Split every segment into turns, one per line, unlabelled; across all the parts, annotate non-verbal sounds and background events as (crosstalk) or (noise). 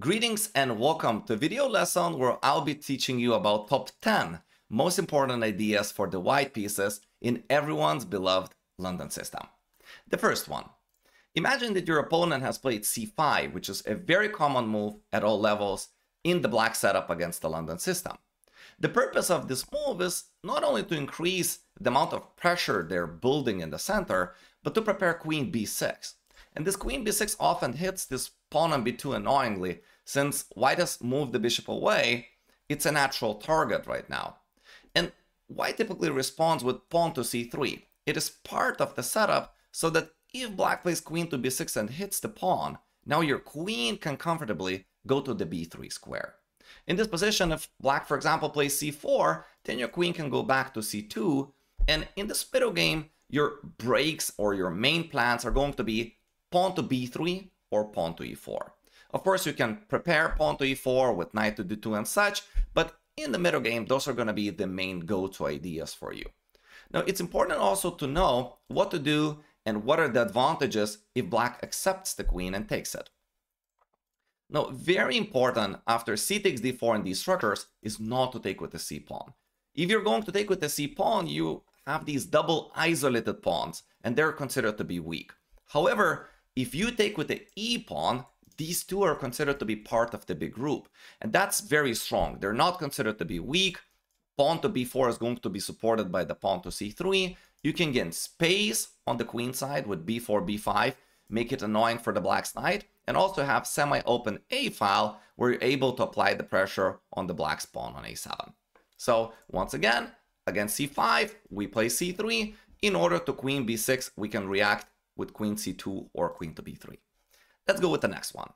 Greetings and welcome to video lesson where I'll be teaching you about top 10 most important ideas for the white pieces in everyone's beloved London system. The first one. Imagine that your opponent has played c5, which is a very common move at all levels in the black setup against the London system. The purpose of this move is not only to increase the amount of pressure they're building in the center, but to prepare queen b6. And this queen b6 often hits this pawn on b2 annoyingly, since white has moved the bishop away, it's a natural target right now. And white typically responds with pawn to c3. It is part of the setup so that if black plays queen to b6 and hits the pawn, now your queen can comfortably go to the b3 square. In this position, if black, for example, plays c4, then your queen can go back to c2, and in this middle game, your breaks or your main plans are going to be pawn to b3 or pawn to e4. Of course, you can prepare pawn to e4 with knight to d2 and such, but in the middle game, those are going to be the main go-to ideas for you. Now, it's important also to know what to do and what are the advantages if black accepts the queen and takes it. Now, very important after c takes d4 in these structures is not to take with the c pawn. If you're going to take with the c pawn, you have these double isolated pawns, and they're considered to be weak. However, if you take with the e pawn, these two are considered to be part of the big group. And that's very strong. They're not considered to be weak. Pawn to b4 is going to be supported by the pawn to c3. You can gain space on the queen side with b4, b5, make it annoying for the black knight, and also have semi-open a file where you're able to apply the pressure on the black's pawn on a7. So once again, against c5, we play c3. In order to queen b6, we can react with queen c2 or queen to b3. Let's go with the next one.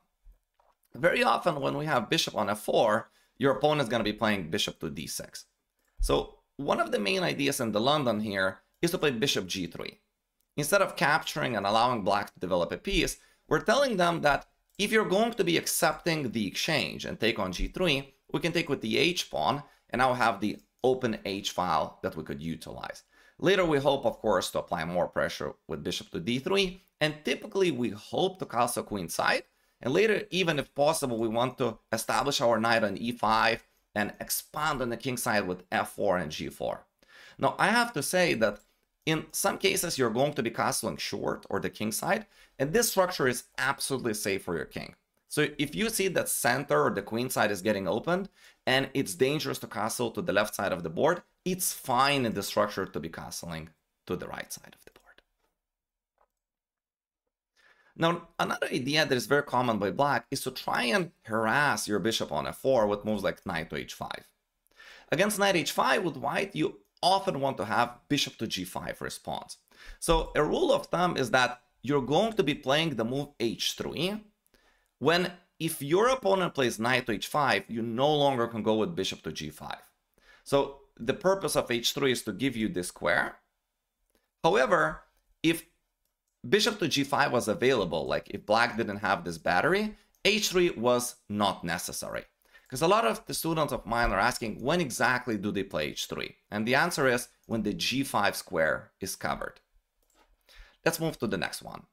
Very often when we have bishop on f4, your opponent is going to be playing bishop to d6. So one of the main ideas in the London here is to play bishop g3. Instead of capturing and allowing black to develop a piece, we're telling them that if you're going to be accepting the exchange and take on g3, we can take with the h pawn and now have the open h file that we could utilize. Later, we hope, of course, to apply more pressure with bishop to d3, and typically we hope to castle queen side, and later, even if possible, we want to establish our knight on e5 and expand on the king side with f4 and g4. Now, I have to say that in some cases, you're going to be castling short or the king side, and this structure is absolutely safe for your king. So if you see that center or the queen side is getting opened and it's dangerous to castle to the left side of the board, it's fine in the structure to be castling to the right side of the board. Now, another idea that is very common by black is to try and harass your bishop on f4 with moves like knight to h5. Against knight h5 with white, you often want to have bishop to g5 response. So a rule of thumb is that you're going to be playing the move h3 when if your opponent plays knight to h5, you no longer can go with bishop to g5. So the purpose of h3 is to give you this square. However, if bishop to g5 was available, like if black didn't have this battery, h3 was not necessary. Because a lot of the students of mine are asking, when exactly do they play h3? And the answer is when the g5 square is covered. Let's move to the next one.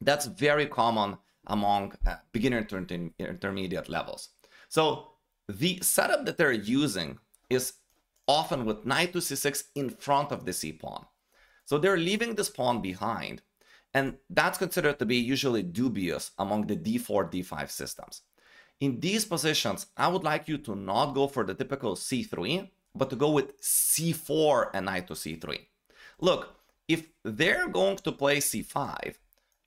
That's very common among uh, beginner to intermediate levels. So the setup that they're using is often with knight to c6 in front of the c pawn. So they're leaving this pawn behind, and that's considered to be usually dubious among the d4, d5 systems. In these positions, I would like you to not go for the typical c3, but to go with c4 and knight to c3. Look, if they're going to play c5,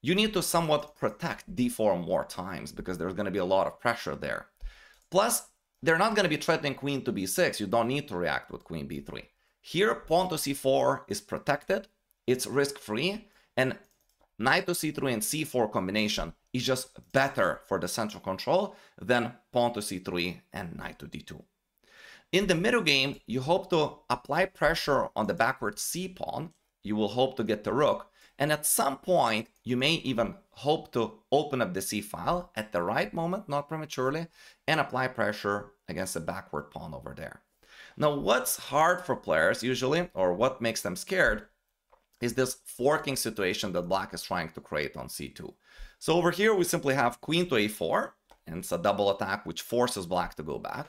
you need to somewhat protect d4 more times because there's going to be a lot of pressure there. Plus, they're not going to be threatening queen to b6. You don't need to react with queen b3. Here, pawn to c4 is protected, it's risk-free, and knight to c3 and c4 combination is just better for the central control than pawn to c3 and knight to d2. In the middle game, you hope to apply pressure on the backward c pawn. You will hope to get the rook, and at some point, you may even hope to open up the C file at the right moment, not prematurely, and apply pressure against the backward pawn over there. Now, what's hard for players usually, or what makes them scared, is this forking situation that black is trying to create on c2. So over here, we simply have queen to a4, and it's a double attack which forces black to go back.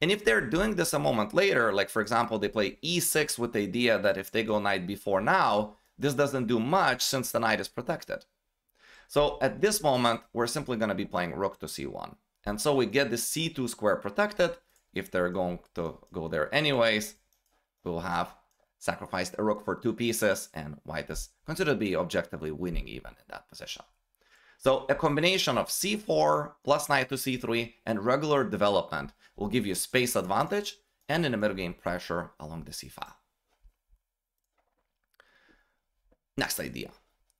And if they're doing this a moment later, like for example, they play e6 with the idea that if they go knight b4 now, this doesn't do much since the knight is protected. So at this moment, we're simply going to be playing rook to c1. And so we get the c2 square protected. If they're going to go there anyways, we'll have sacrificed a rook for two pieces, and white is considered to be objectively winning even in that position. So a combination of c4 plus knight to c3 and regular development will give you space advantage and in the middle game pressure along the c file. Next idea.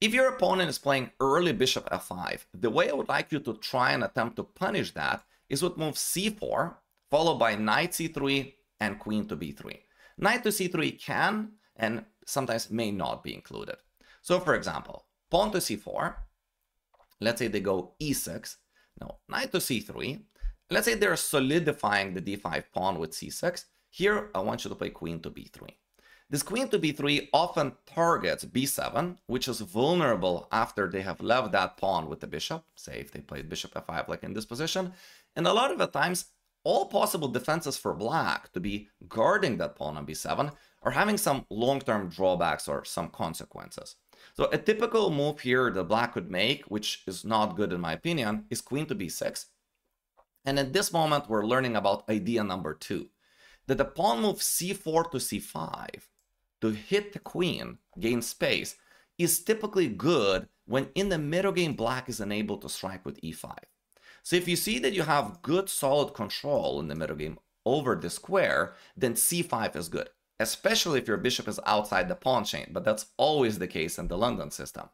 If your opponent is playing early bishop f5, the way I would like you to try and attempt to punish that is with move c4, followed by knight c3 and queen to b3. Knight to c3 can and sometimes may not be included. So for example, pawn to c4, let's say they go e6, no, knight to c3, let's say they're solidifying the d5 pawn with c6, here I want you to play queen to b3. This queen to b3 often targets b7, which is vulnerable after they have left that pawn with the bishop, say if they played bishop f5 like in this position, and a lot of the times all possible defenses for black to be guarding that pawn on b7 are having some long-term drawbacks or some consequences. So a typical move here that black could make, which is not good in my opinion, is queen to b6. And at this moment, we're learning about idea number two, that the pawn move c4 to c5 to hit the queen, gain space, is typically good when in the middle game black is unable to strike with e5. So if you see that you have good solid control in the middle game over the square, then c5 is good, especially if your bishop is outside the pawn chain, but that's always the case in the London system.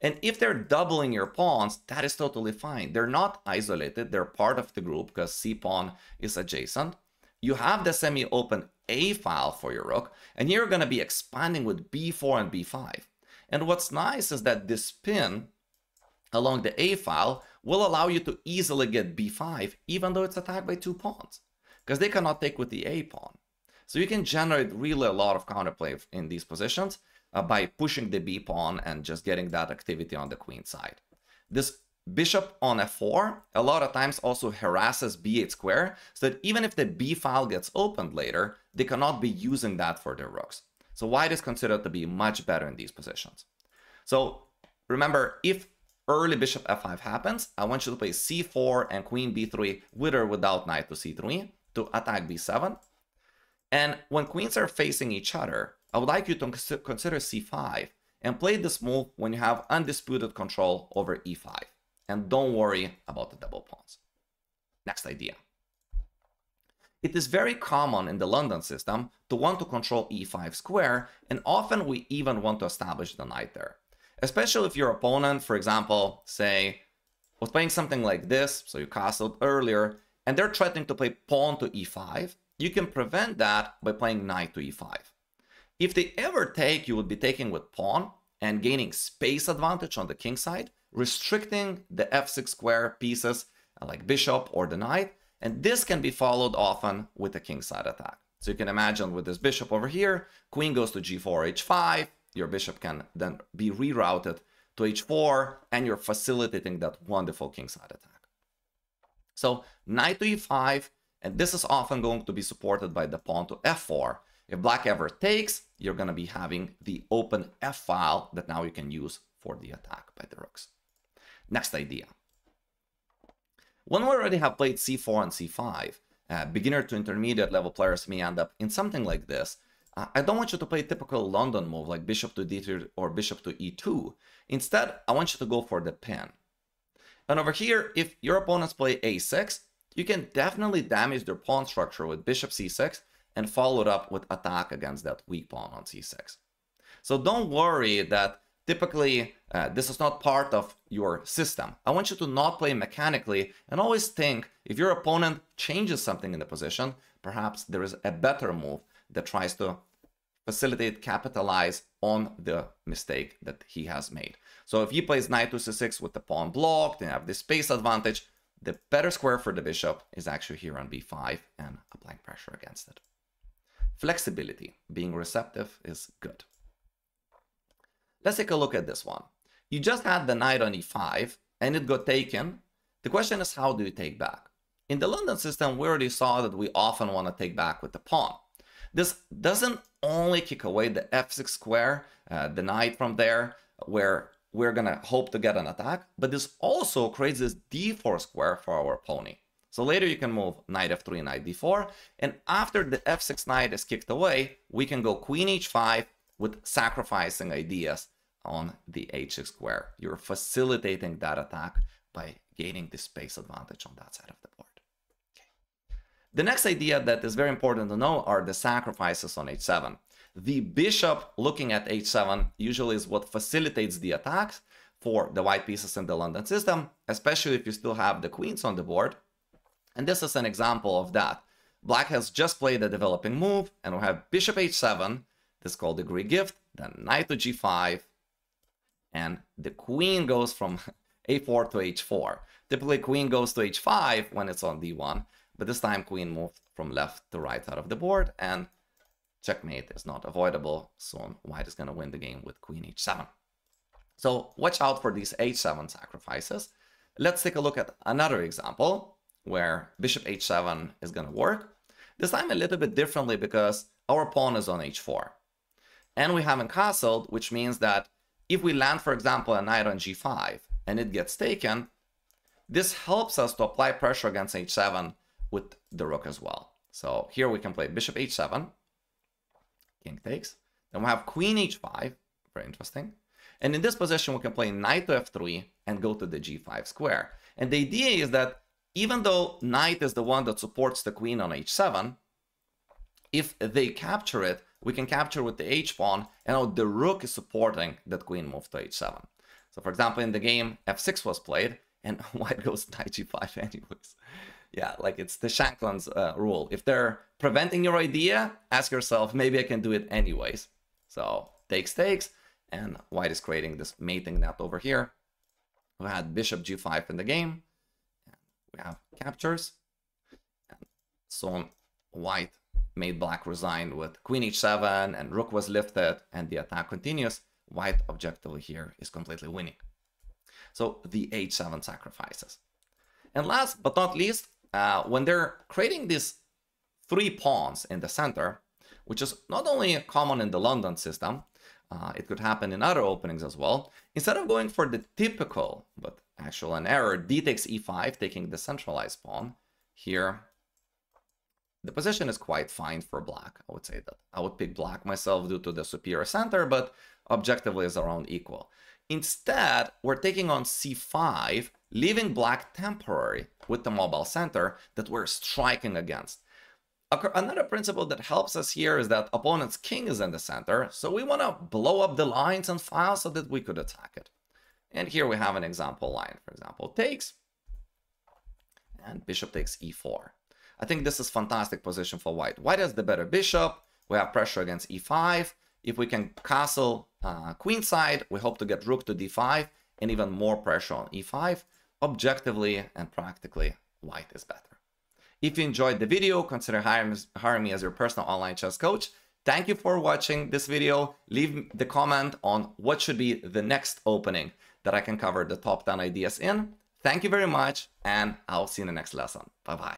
And if they're doubling your pawns, that is totally fine. They're not isolated, they're part of the group because c pawn is adjacent. You have the semi-open A file for your rook, and you're going to be expanding with b4 and b5. And what's nice is that this pin along the A file will allow you to easily get b5, even though it's attacked by two pawns, because they cannot take with the a pawn. So you can generate really a lot of counterplay in these positions uh, by pushing the b pawn and just getting that activity on the queen side. This bishop on f4 a lot of times also harasses b8 square, so that even if the b file gets opened later, they cannot be using that for their rooks. So white is considered to be much better in these positions. So remember, if early bishop f5 happens, I want you to play c4 and queen b3 with or without knight to c3 to attack b7. And when queens are facing each other, I would like you to consider c5 and play this move when you have undisputed control over e5. And don't worry about the double pawns. Next idea. It is very common in the London system to want to control e5 square, and often we even want to establish the knight there especially if your opponent, for example, say, was playing something like this, so you castled earlier, and they're threatening to play pawn to e5, you can prevent that by playing knight to e5. If they ever take, you would be taking with pawn and gaining space advantage on the king side, restricting the f6 square pieces uh, like bishop or the knight, and this can be followed often with a king side attack. So you can imagine with this bishop over here, queen goes to g4, h5, your bishop can then be rerouted to h4 and you're facilitating that wonderful kingside attack. So knight to e5, and this is often going to be supported by the pawn to f4. If black ever takes, you're going to be having the open f file that now you can use for the attack by the rooks. Next idea. When we already have played c4 and c5, uh, beginner to intermediate level players may end up in something like this, I don't want you to play typical London move like bishop to d3 or bishop to e2. Instead, I want you to go for the pin. And over here, if your opponents play a6, you can definitely damage their pawn structure with bishop c6 and follow it up with attack against that weak pawn on c6. So don't worry that typically uh, this is not part of your system. I want you to not play mechanically and always think if your opponent changes something in the position, perhaps there is a better move that tries to facilitate, capitalize on the mistake that he has made. So if he plays knight to c6 with the pawn blocked and have this space advantage, the better square for the bishop is actually here on b5 and applying pressure against it. Flexibility, being receptive, is good. Let's take a look at this one. You just had the knight on e5 and it got taken, The question is how do you take back? In the London system, we already saw that we often want to take back with the pawn. This doesn't only kick away the f6 square, uh, the knight from there, where we're going to hope to get an attack, but this also creates this d4 square for our pony. So later you can move knight f3, knight d4, and after the f6 knight is kicked away, we can go queen h5 with sacrificing ideas on the h6 square. You're facilitating that attack by gaining the space advantage on that side of the board. The next idea that is very important to know are the sacrifices on h7. The bishop looking at h7 usually is what facilitates the attacks for the white pieces in the London system, especially if you still have the queens on the board. And this is an example of that. Black has just played a developing move, and we have bishop h7, this is called the Greek gift, then knight to g5, and the queen goes from (laughs) a4 to h4. Typically, queen goes to h5 when it's on d1, but this time queen moved from left to right side of the board and checkmate is not avoidable. So white is going to win the game with queen h7. So watch out for these h7 sacrifices. Let's take a look at another example where bishop h7 is going to work. This time a little bit differently because our pawn is on h4. And we haven't castled, which means that if we land, for example, a knight on g5 and it gets taken, this helps us to apply pressure against h7 with the rook as well. So here we can play bishop h7, king takes. Then we have queen h5, very interesting. And in this position, we can play knight to f3 and go to the g5 square. And the idea is that even though knight is the one that supports the queen on h7, if they capture it, we can capture with the h-pawn, and now the rook is supporting that queen move to h7. So for example, in the game, f6 was played, and (laughs) white goes knight g5 anyways yeah, like it's the Shankland's uh, rule. If they're preventing your idea, ask yourself, maybe I can do it anyways. So takes takes, and white is creating this mating net over here. We had bishop g5 in the game. We have captures. And so white made black resign with queen h7 and rook was lifted and the attack continues. White objectively here is completely winning. So the h7 sacrifices. And last but not least, uh, when they're creating these three pawns in the center, which is not only common in the London system, uh, it could happen in other openings as well. Instead of going for the typical, but actual an error, d takes e5, taking the centralized pawn, here the position is quite fine for black. I would say that. I would pick black myself due to the superior center, but objectively is around equal. Instead, we're taking on c5, leaving black temporary with the mobile center that we're striking against. Another principle that helps us here is that opponent's king is in the center, so we want to blow up the lines and files so that we could attack it. And here we have an example line, for example, takes, and bishop takes e4. I think this is fantastic position for white. White has the better bishop, we have pressure against e5. If we can castle uh, queenside, we hope to get rook to d5 and even more pressure on e5 objectively and practically, white is better. If you enjoyed the video, consider hiring me as your personal online chess coach. Thank you for watching this video. Leave the comment on what should be the next opening that I can cover the top 10 ideas in. Thank you very much, and I'll see you in the next lesson. Bye-bye.